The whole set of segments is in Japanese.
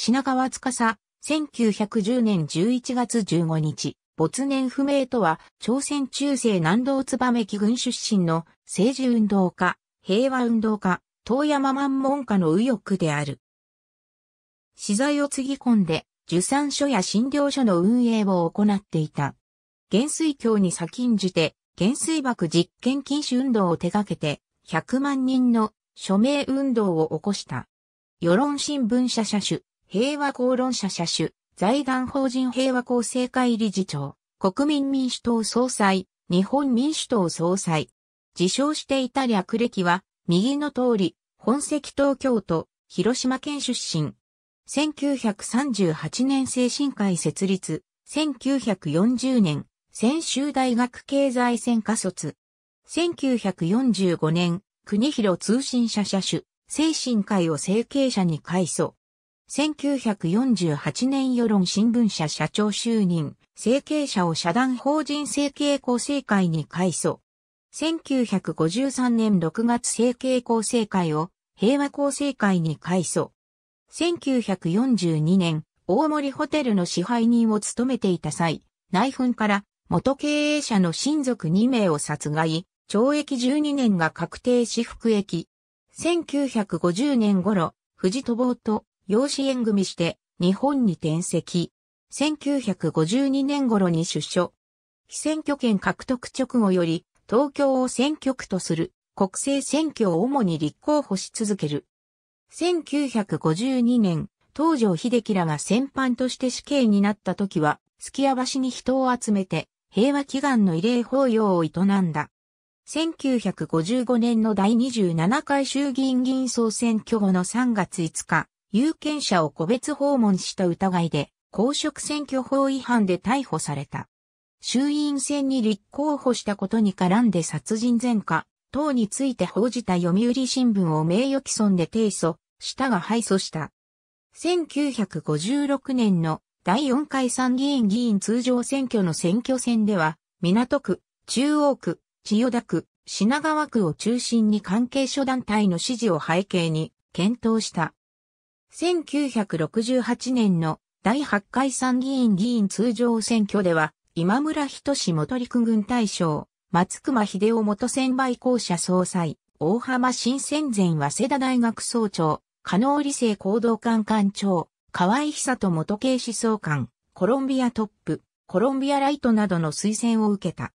品川司、1910年11月15日、没年不明とは、朝鮮中世南道燕木軍出身の政治運動家、平和運動家、遠山万門家の右翼である。資材をつぎ込んで、受産所や診療所の運営を行っていた。元水教に先んじて、元水爆実験禁止運動を手掛けて、100万人の署名運動を起こした。世論新聞社社主、平和公論社社主、財団法人平和公正会理事長、国民民主党総裁、日本民主党総裁。自称していた略歴は、右の通り、本籍東京都、広島県出身。1938年精神科医設立、1940年、専修大学経済専科卒。1945年、国広通信社社主、精神科医を成形者に改祖。1948年世論新聞社社長就任、成形者を社団法人成形構成会に改祖。1953年6月成形構成会を平和構成会に改祖。1942年、大森ホテルの支配人を務めていた際、内紛から元経営者の親族2名を殺害、懲役12年が確定し服役。1950年頃、藤戸坊と養子縁組して日本に転籍。1952年頃に出所。非選挙権獲得直後より東京を選挙区とする国政選挙を主に立候補し続ける。1952年、東条秀樹らが戦犯として死刑になった時は、すき家橋に人を集めて、平和祈願の慰霊法要を営んだ。1955年の第27回衆議院議員総選挙後の3月5日、有権者を個別訪問した疑いで、公職選挙法違反で逮捕された。衆院選に立候補したことに絡んで殺人前科、等について報じた読売新聞を名誉毀損で提訴、したが敗訴した。1956年の第4回参議院議員通常選挙の選挙戦では、港区、中央区、千代田区、品川区を中心に関係諸団体の支持を背景に検討した。1968年の第8回参議院議員通常選挙では、今村仁志元陸軍大将、松隈秀夫元専売公社総裁、大浜新戦前早稲田大学総長、加納理性行動官官長、河合久人元警視総監、コロンビアトップ、コロンビアライトなどの推薦を受けた。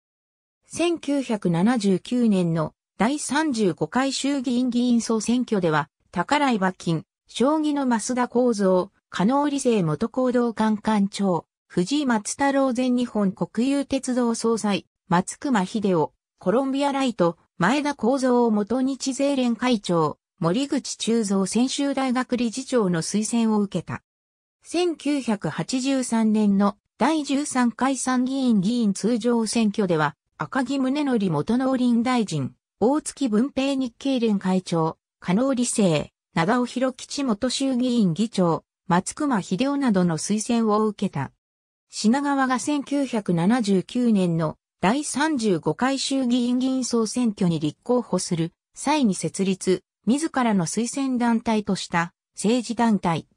1979年の第35回衆議院議員総選挙では、宝井馬金、将棋の増田幸三、加納理性元行動官官長、藤井松太郎全日本国有鉄道総裁、松隈秀夫、コロンビアライト、前田幸三元日税連会長、森口中蔵専修大学理事長の推薦を受けた。1983年の第13回参議院議員通常選挙では、赤木宗則元農林大臣、大月文平日経連会長、加納理生、長尾博吉元衆議院議長、松隈秀夫などの推薦を受けた。品川が1979年の第35回衆議院議員総選挙に立候補する際に設立、自らの推薦団体とした政治団体。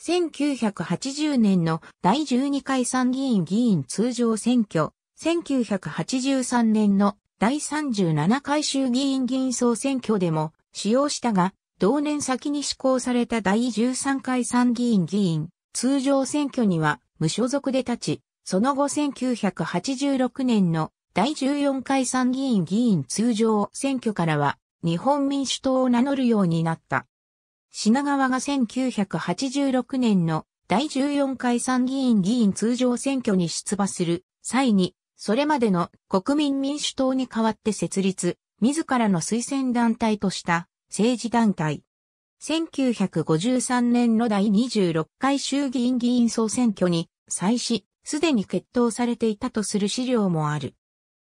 1980年の第12回参議院議員通常選挙、1983年の第37回衆議院議員総選挙でも使用したが、同年先に施行された第13回参議院議員通常選挙には無所属で立ち、その後1986年の第14回参議院議員通常選挙からは日本民主党を名乗るようになった。品川が1986年の第14回参議院議員通常選挙に出馬する際に、それまでの国民民主党に代わって設立、自らの推薦団体とした政治団体。1953年の第26回衆議院議員総選挙に再し、すでに決闘されていたとする資料もある。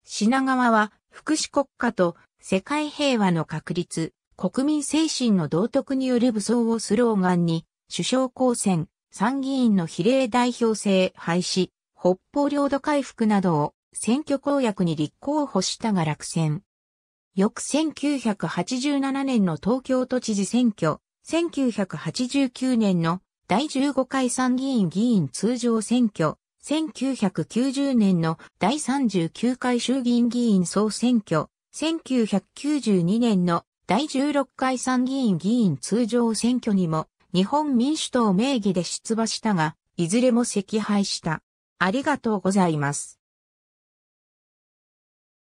品川は福祉国家と世界平和の確立、国民精神の道徳による武装をスローガンに、首相公選、参議院の比例代表制廃止、北方領土回復などを選挙公約に立候補したが落選。翌1987年の東京都知事選挙、1989年の第15回参議院議員通常選挙、1990年の第39回衆議院議員総選挙、1992年の第16回参議院議員通常選挙にも日本民主党名義で出馬したが、いずれも惜敗した。ありがとうございます。